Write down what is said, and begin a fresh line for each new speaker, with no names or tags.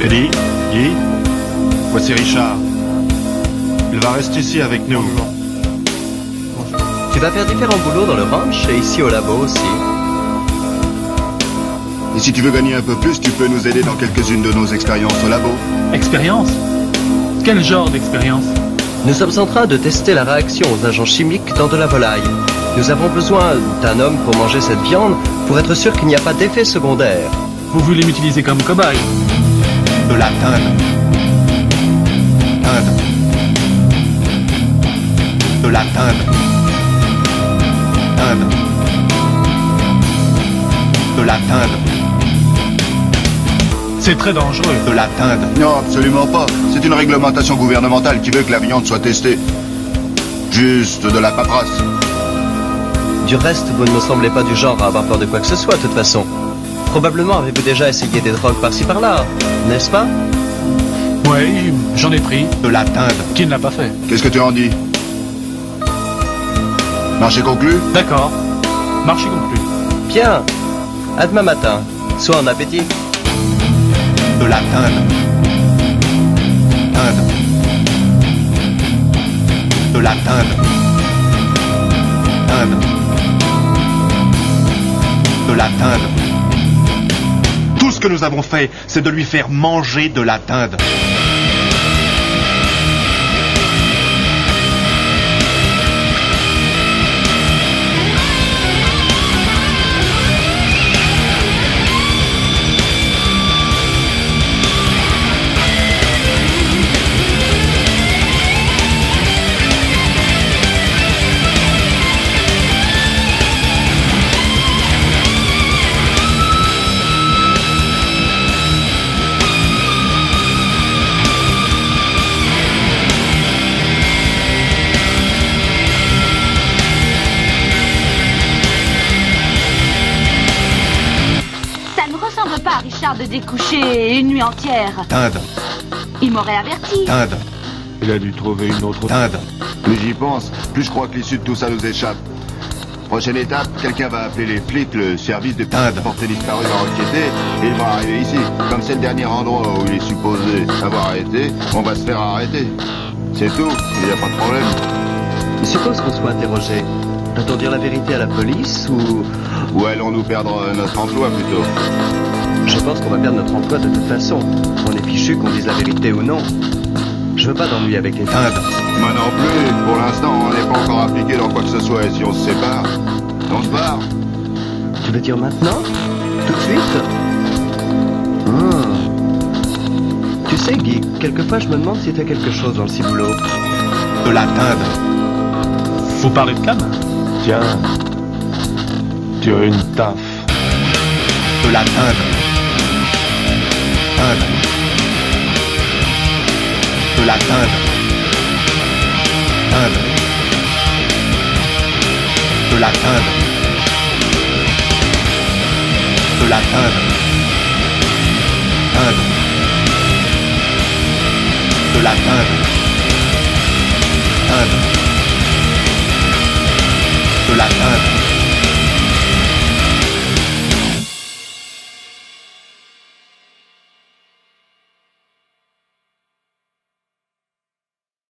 Eddie, Guy, voici Richard. Il va rester ici avec nous.
Tu vas faire différents boulots dans le ranch et ici au labo aussi.
Et si tu veux gagner un peu plus, tu peux nous aider dans quelques-unes de nos expériences au labo.
Expérience? Quel genre d'expérience?
Nous sommes en train de tester la réaction aux agents chimiques dans de la volaille. Nous avons besoin d'un homme pour manger cette viande pour être sûr qu'il n'y a pas d'effet secondaire.
Vous voulez m'utiliser comme cobaye?
De la dinde. Dinde. De la dinde. Dinde. De la dinde.
C'est très dangereux.
De la dinde. Non, absolument pas. C'est une réglementation gouvernementale qui veut que la viande soit testée. Juste de la paperasse.
Du reste, vous ne me semblez pas du genre à avoir peur de quoi que ce soit, de toute façon. Probablement avez-vous déjà essayé des drogues par-ci par-là, n'est-ce pas?
Oui, j'en ai pris.
De la dinde.
Qui ne l'a pas fait?
Qu'est-ce que tu en dis? Marché conclu?
D'accord. Marché conclu.
Bien. À demain matin. Sois en appétit.
De la. Dinde. De la. Dinde. De la dinde. Ce que nous avons fait, c'est de lui faire manger de la dinde.
De découcher une nuit entière.
Dinde.
Il m'aurait averti.
Dinde.
Il a dû trouver une autre.
Dinde. Plus j'y pense, plus je crois que l'issue de tout ça nous échappe. Prochaine étape, quelqu'un va appeler les flics, le service de portée disparue va enquêter, et il va arriver ici. Comme c'est le dernier endroit où il est supposé avoir été, on va se faire arrêter. C'est tout, il n'y a pas de problème.
Suppose qu'on soit interrogé. Doit-on dire la vérité à la police ou...
Ou allons-nous perdre notre emploi plutôt
Je pense qu'on va perdre notre emploi de toute façon. On est fichu qu'on dise la vérité ou non. Je veux pas d'ennui avec les
Dinde. Moi non plus, pour l'instant, on n'est pas encore impliqué dans quoi que ce soit, et si on se sépare, on se barre.
Tu veux dire maintenant Tout de suite Hmm. Tu sais, Guy, quelquefois je me demande si t'as quelque chose dans le ciboulot.
De la dinde.
Vous parlez de canne
Tiens. Tu as une taffe.
De la dinde. Dinde. De la dinde. Dinde. De la dinde. De la. Dinde. De la. Dinde. De la dinde.